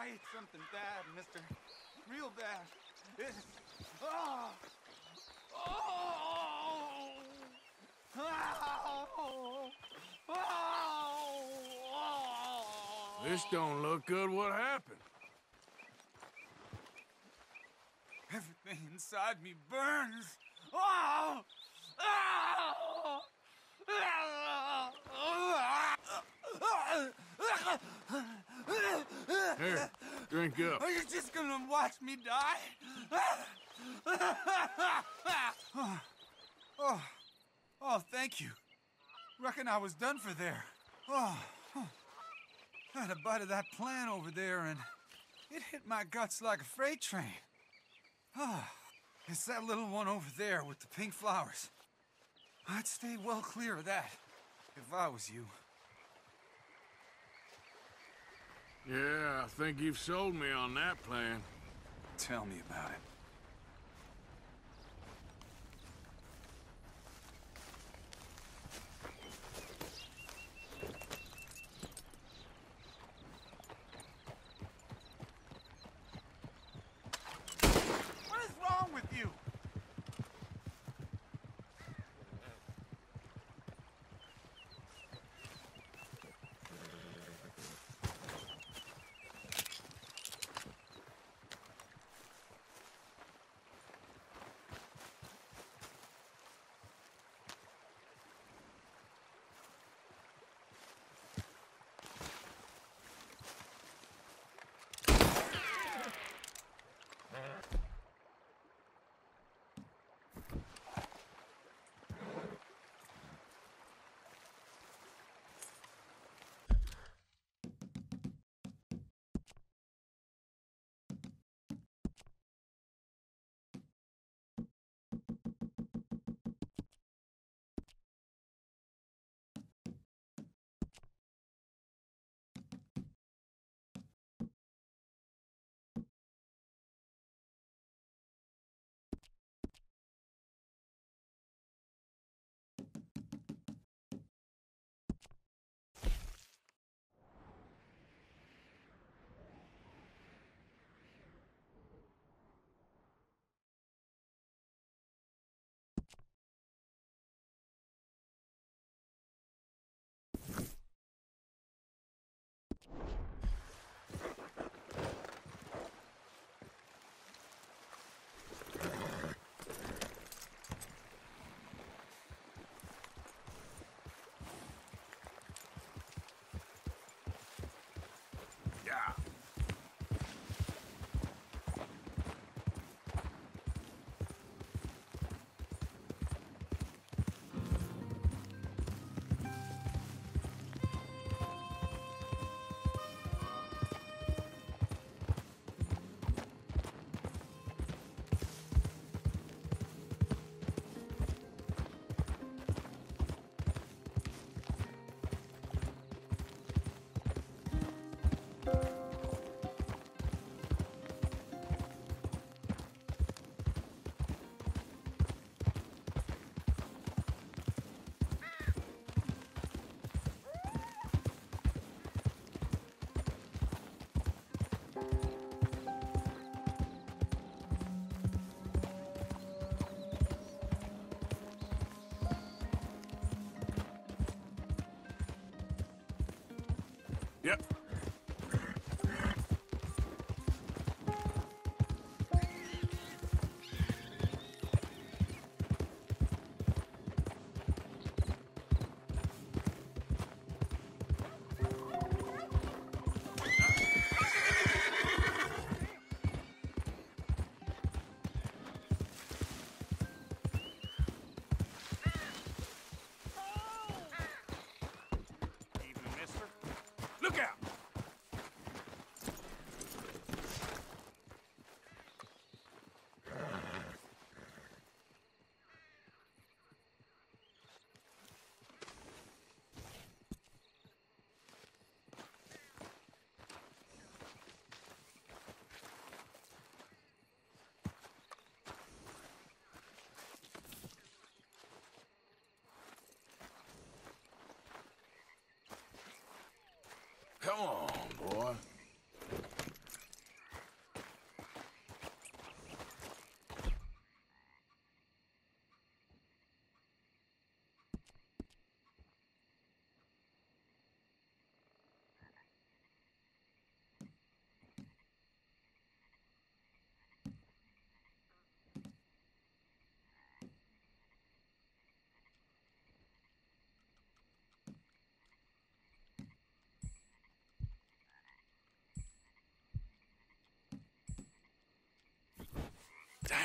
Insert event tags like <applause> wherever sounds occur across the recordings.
I ate something bad, mister. Real bad. It... Oh! Oh! Oh! Oh! This don't look good. What happened? Everything inside me burns. Oh! Oh! Here, drink up. Are you just gonna watch me die? oh, oh, thank you. Reckon I was done for there. Oh, I had a bite of that plant over there and it hit my guts like a freight train. Oh, it's that little one over there with the pink flowers. I'd stay well clear of that if I was you. Yeah, I think you've sold me on that plan. Tell me about it. Yep. Come on, boy. Damn.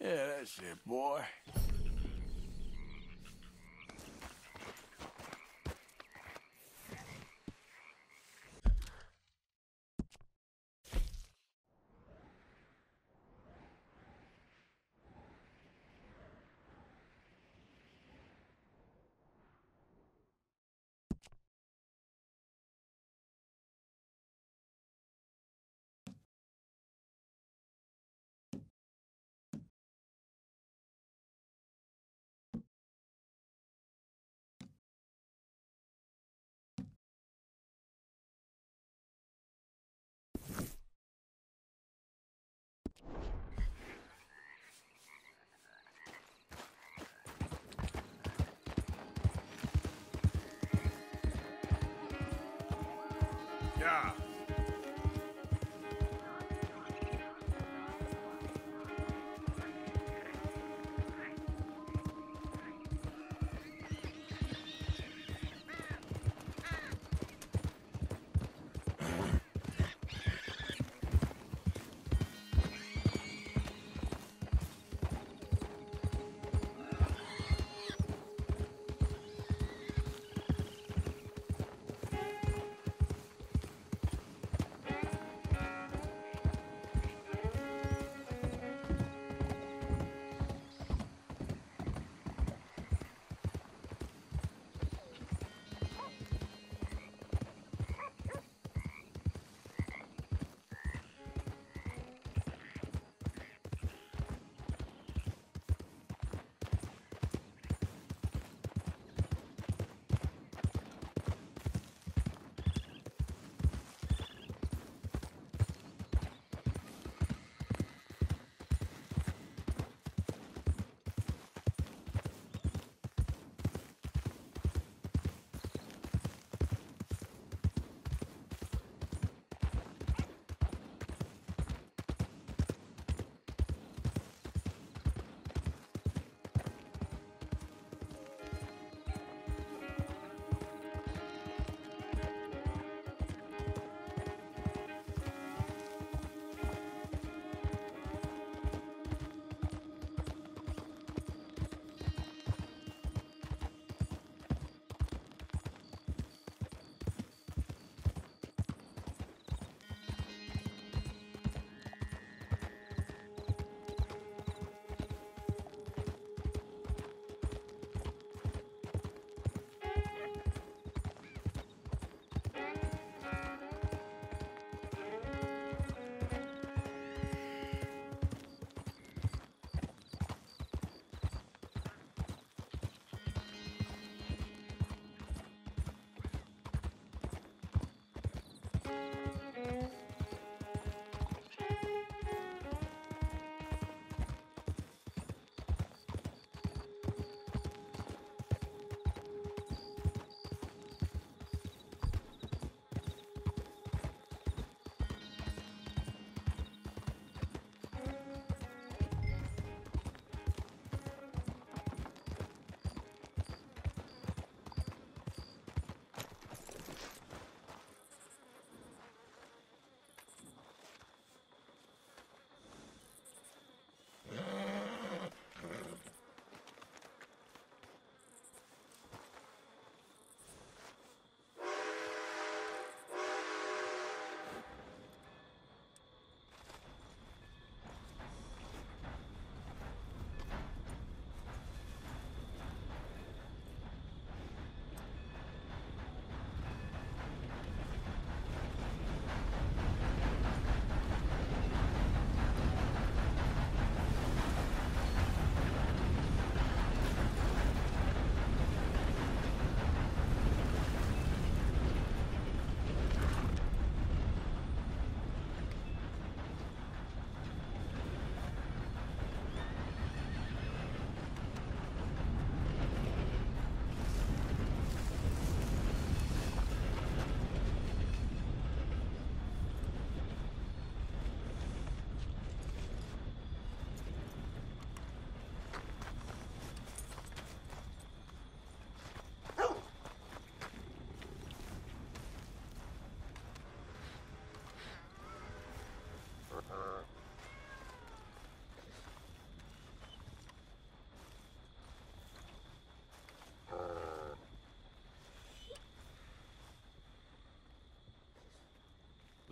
Yeah, that's it, boy.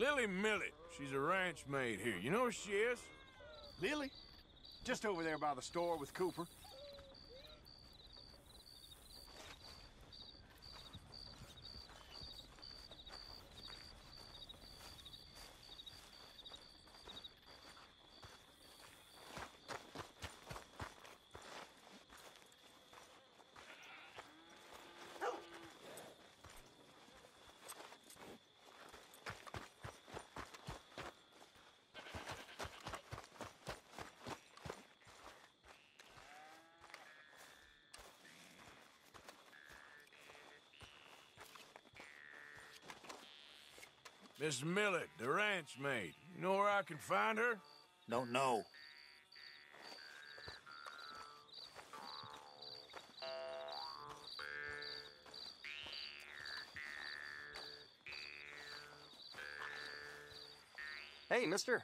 Lilly Millet. She's a ranch maid here. You know where she is? Lilly? Just over there by the store with Cooper. Miss Millet, the ranch maid. You know where I can find her? Don't know. Hey, mister.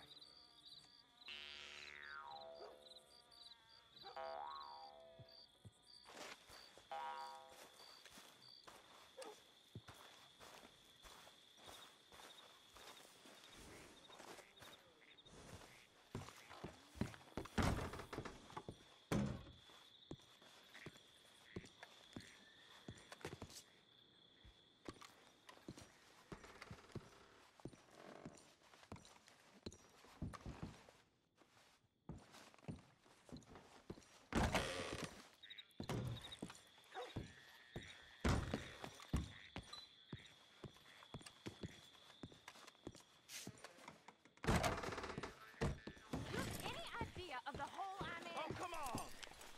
Any idea of the hole I'm in? Oh, come on!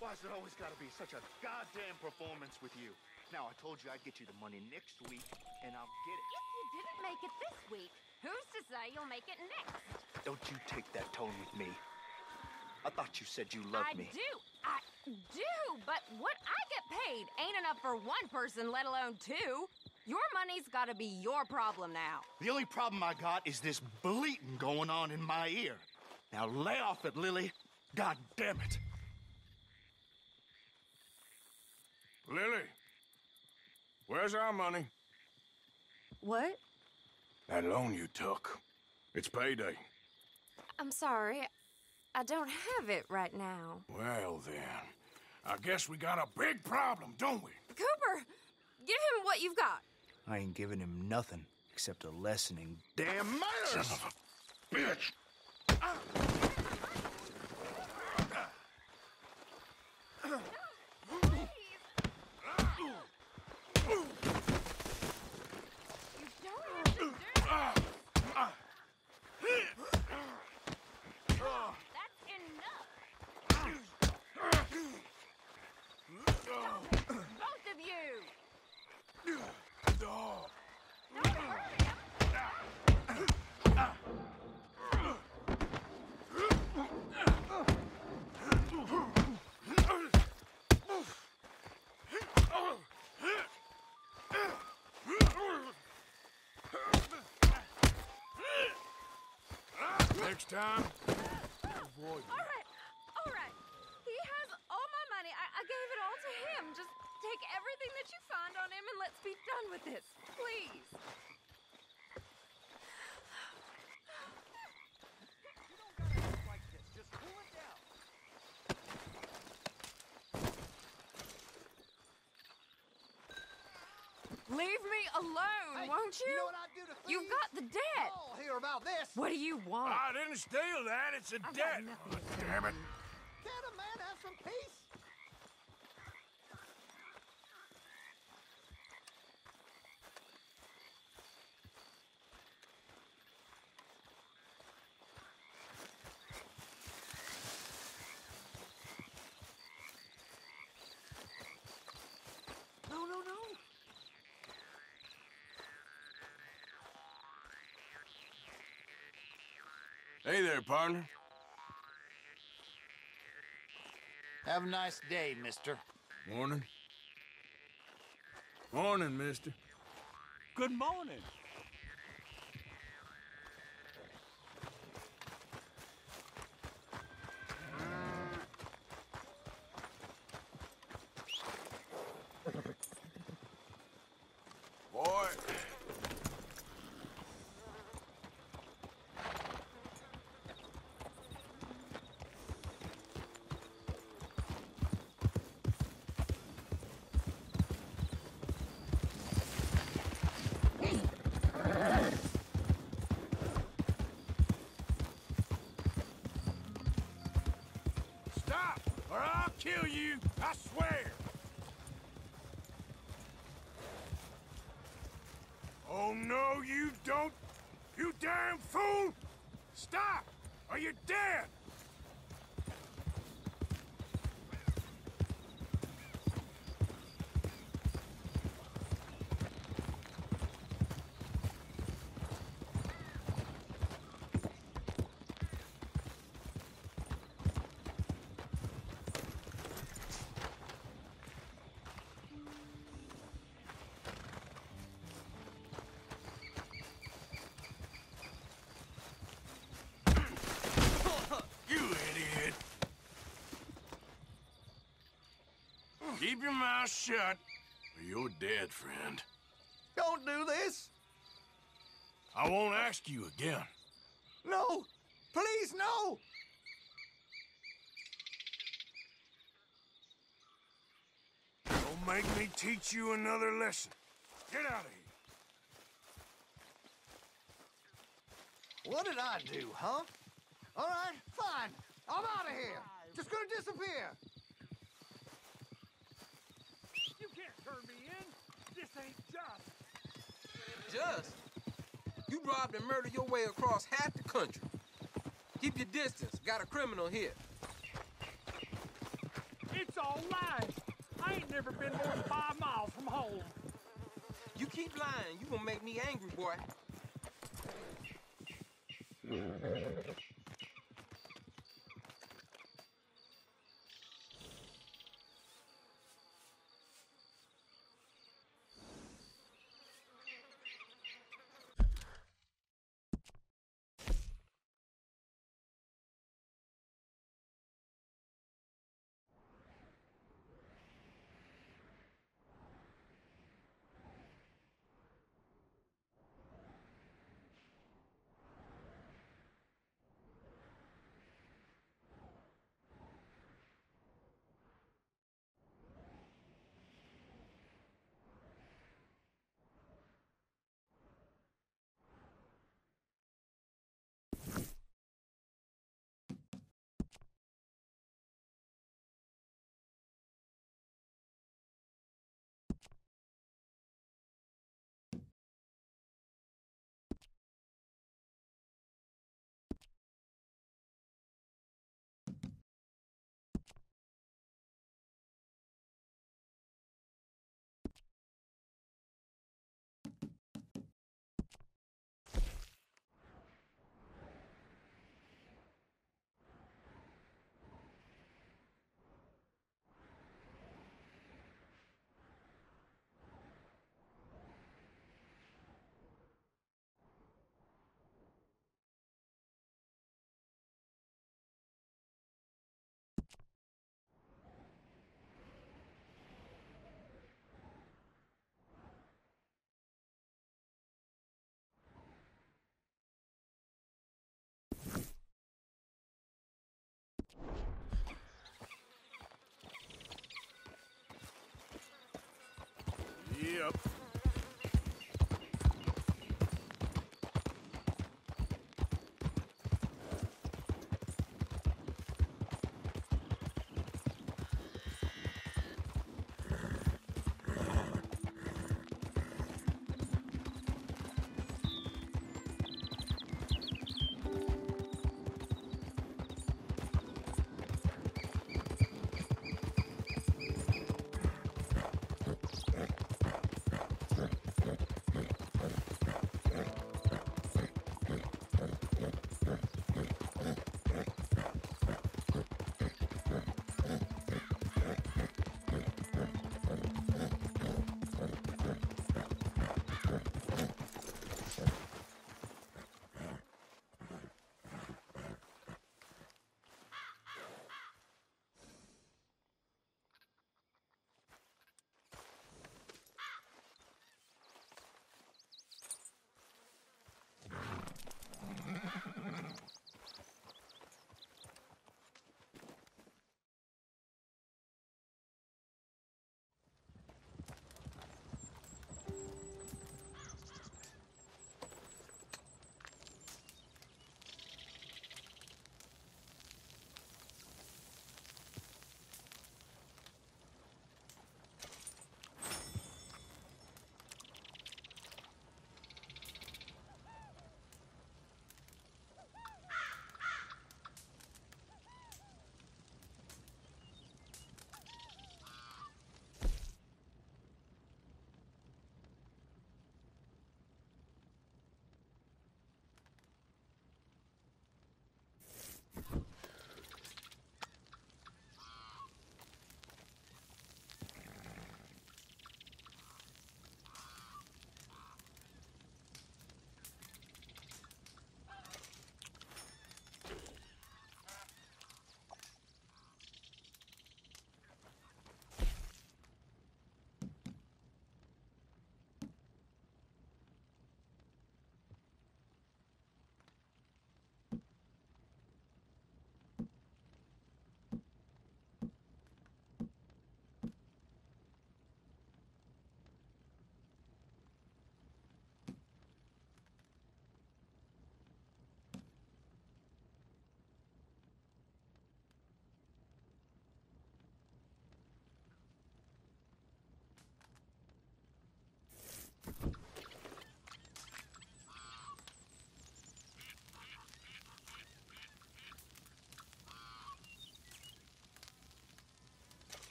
Why's it always gotta be such a goddamn performance with you? Now, I told you I'd get you the money next week, and I'll get it. If you didn't make it this week, who's to say you'll make it next? Don't you take that tone with me. I thought you said you loved I me. I do. I do. But what I get paid ain't enough for one person, let alone two. Your money's gotta be your problem now. The only problem I got is this bleating going on in my ear. Now lay off it, Lilly. God damn it. Lilly, where's our money? What? That loan you took. It's payday. I'm sorry. I don't have it right now. Well, then, I guess we got a big problem, don't we? Cooper, give him what you've got. I ain't giving him nothing except a lesson in damn manners. Son of a bitch! You don't have to do that. That's enough. Both of you. Don't. Next time, avoid All right, all right. He has all my money. I, I gave it all to him. Just take everything that you find on him and let's be done with this, please. Leave me alone, won't you? You know what I'd do to thieves? You've got the debt. Oh, hear about this. What do you want? I didn't steal that. It's a I've got debt. nothing to say. Damn it. Can't a man have some peace? No, no, no. Hey there, partner. Have a nice day, mister. Morning. Morning, mister. Good morning. Boy. Kill you, I swear! Oh, no, you don't! You damn fool! Stop, or you're dead! You idiot! Keep your mouth shut, or you're dead, friend. Don't do this. I won't ask you again. No. Please, no. Don't make me teach you another lesson. Get out of here. What did I do, huh? All right, fine. I'm out of here. Just gonna disappear. You can't turn me in. This ain't just. Just? You robbed and murdered your way across half the country. Keep your distance. Got a criminal here. It's all lies. I ain't never been more than five miles from home. You keep lying, you gonna make me angry, boy. Yep.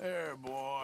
É, Airborne.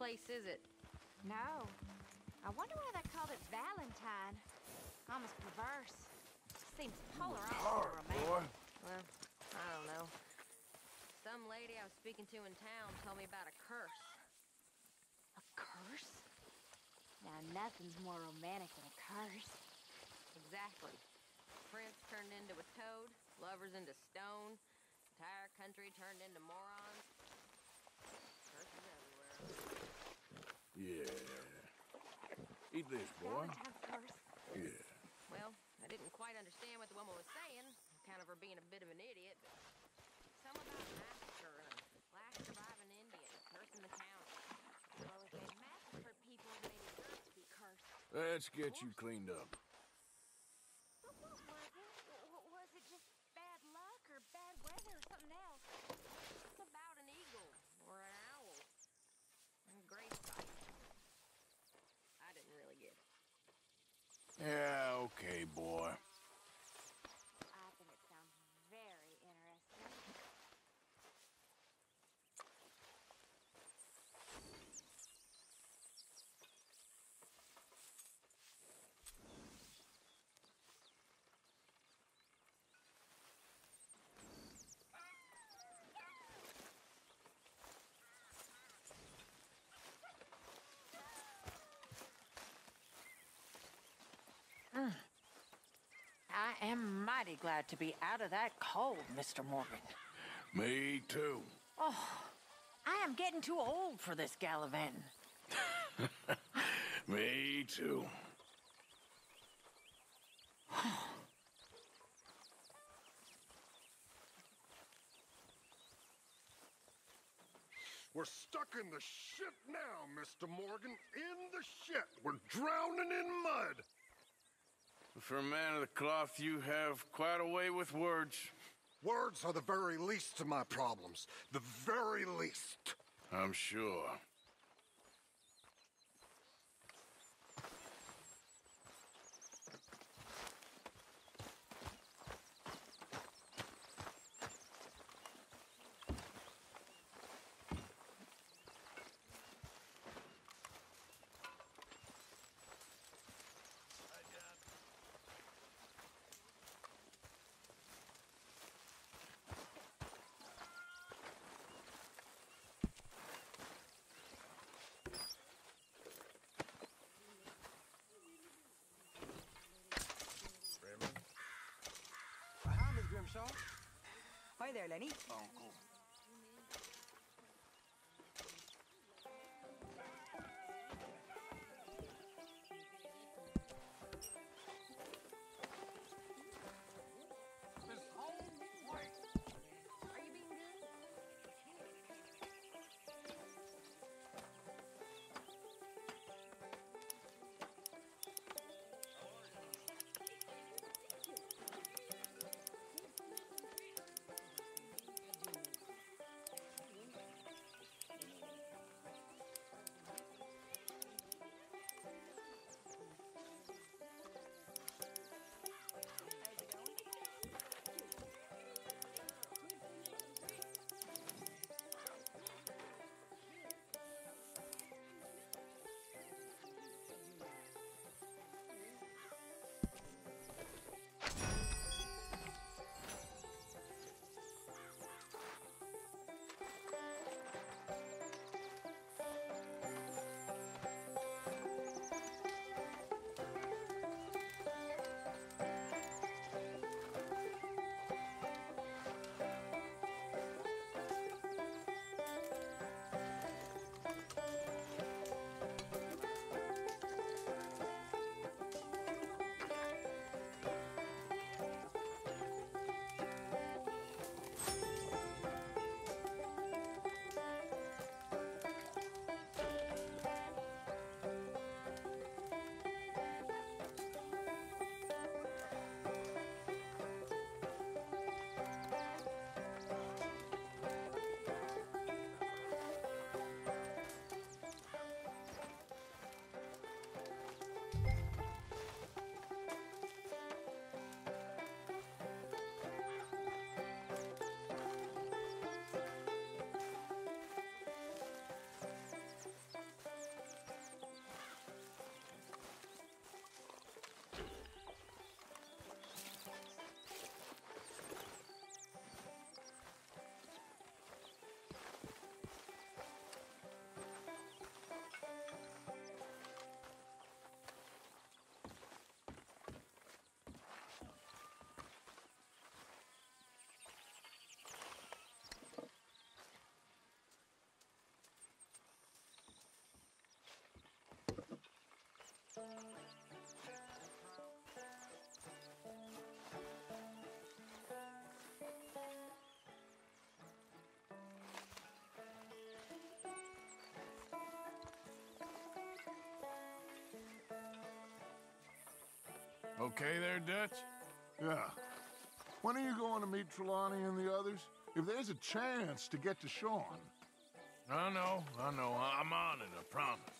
Place, is it? No. I wonder why they called it Valentine. Almost perverse. Seems polar opposite of romantic. Boy. Well, I don't know. Some lady I was speaking to in town told me about a curse. A curse? Now, nothing's more romantic than a curse. Exactly. Prince turned into a toad, lovers into stone, entire country turned into morons. Curses everywhere. Yeah. Eat this, boy. Yeah. Well, I didn't quite understand what the woman was saying, kind of her being a bit of an idiot, but some about massacre and last surviving Indian, cursing the town. Well, if they massacre people, they deserve to be cursed. Let's get you cleaned up. Am mighty glad to be out of that cold, Mr. Morgan. Me too. Oh, I am getting too old for this gallivanting. <laughs> Me too. <sighs> We're stuck in the shit now, Mr. Morgan. In the shit. We're drowning in mud. For a man of the cloth, you have quite a way with words. Words are the very least of my problems. The very least. I'm sure. Hi, there, Lenny. Miss Okay there, Dutch? Yeah. When are you going to meet Trelawney and the others? If there's a chance to get to Sean. I know, I know. I'm on it, I promise.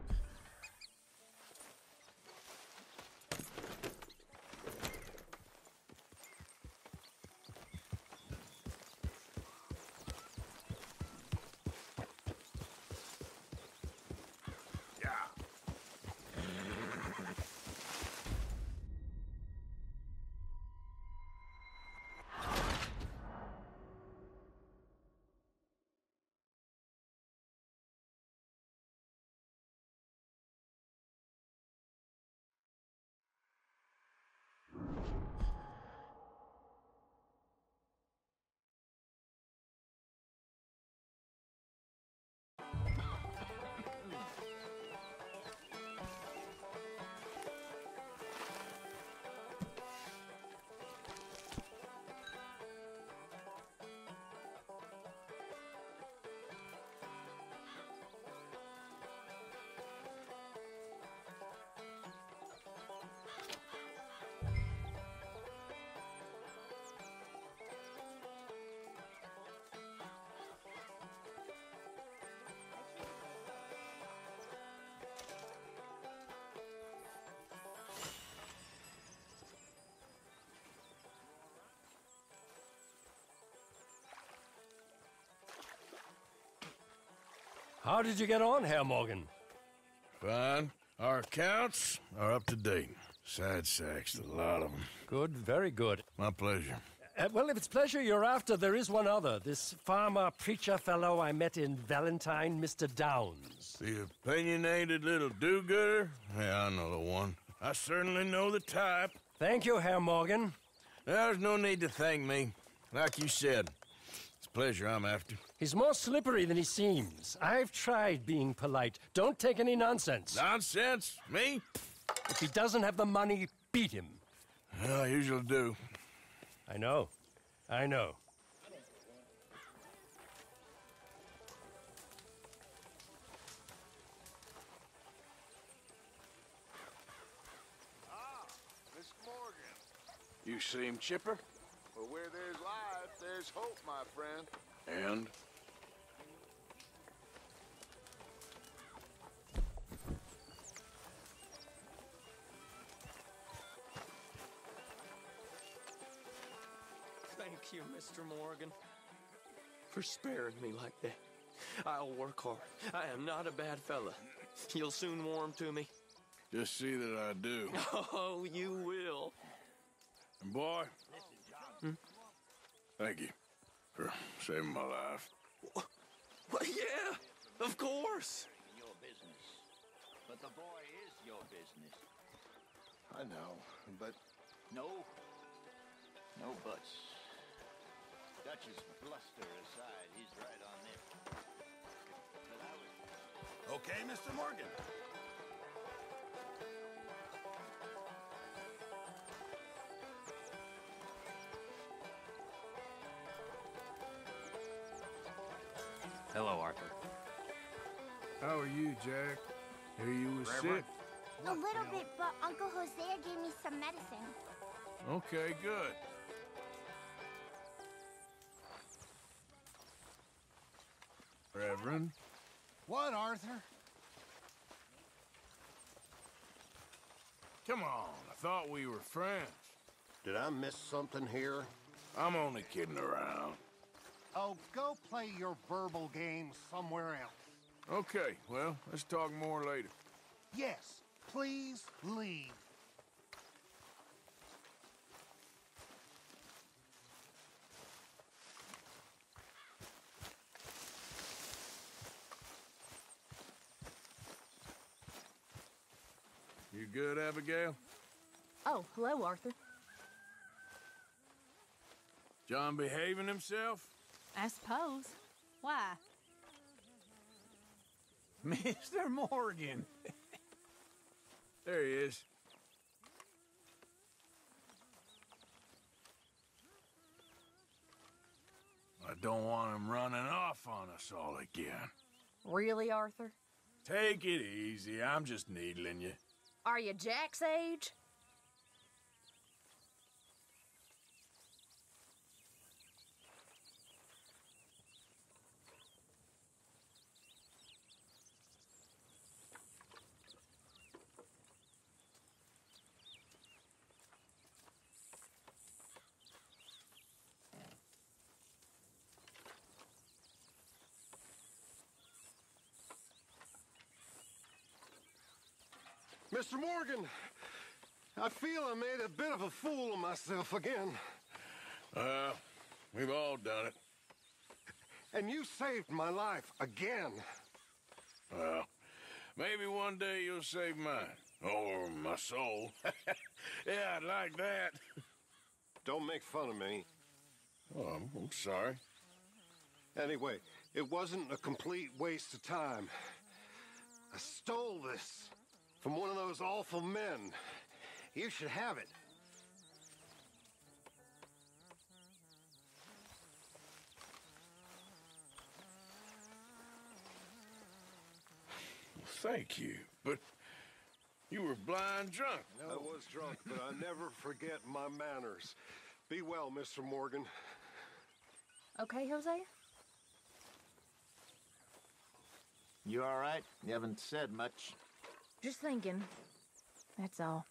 How did you get on, Herr Morgan? Fine. Our accounts are up to date. Sad sacks, a lot of them. Good, very good. My pleasure. Uh, well, if it's pleasure you're after, there is one other. This farmer preacher fellow I met in Valentine, Mr. Downes. The opinionated little do-gooder? Yeah, I know the one. I certainly know the type. Thank you, Herr Morgan. There's no need to thank me. Like you said, it's pleasure I'm after. He's more slippery than he seems. I've tried being polite. Don't take any nonsense. Nonsense? Me? If he doesn't have the money, beat him. Well, I usually do. I know. I know. Ah, Miss Morgan. You seem chipper? Well, where there's life, there's hope, my friend. And? Mr. Morgan, for sparing me like that. I'll work hard. I am not a bad fella. You'll soon warm to me. Just see that I do. <laughs> Oh, you will. And boy, Hmm? thank you for saving my life. Well, yeah, of course. Your business. But the boy is your business. I know, but No. No buts. Dutch's bluster aside, he's right on this. But I was Okay, Mr. Morgan. Hello, Arthur. how are you, Jack? Hear you was sick? A little bit, but Uncle Hosea gave me some medicine. Okay, good. Reverend? What, Arthur? Come on, I thought we were friends. Did I miss something here? I'm only kidding around. Oh, go play your verbal game somewhere else. Okay, well, let's talk more later. Yes, please leave. Good, Abigail? Oh, hello, Arthur. John behaving himself? I suppose. Why? <laughs> Mr. Morgan. <laughs> There he is. I don't want him running off on us all again. Really, Arthur? Take it easy. I'm just needling you. Are you Jack's age? Mr. Morgan, I feel I made a bit of a fool of myself again. Uh, we've all done it. And you saved my life again. Well, maybe one day you'll save mine. Or my soul. <laughs> yeah, I'd like that. Don't make fun of me. Oh, I'm, I'm sorry. Anyway, it wasn't a complete waste of time. I stole this from one of those awful men. You should have it. Thank you, but you were blind drunk. I was drunk, but I never forget my manners. Be well, Mr. Morgan. Okay, Hosea? You all right? You haven't said much. Just thinking. That's all.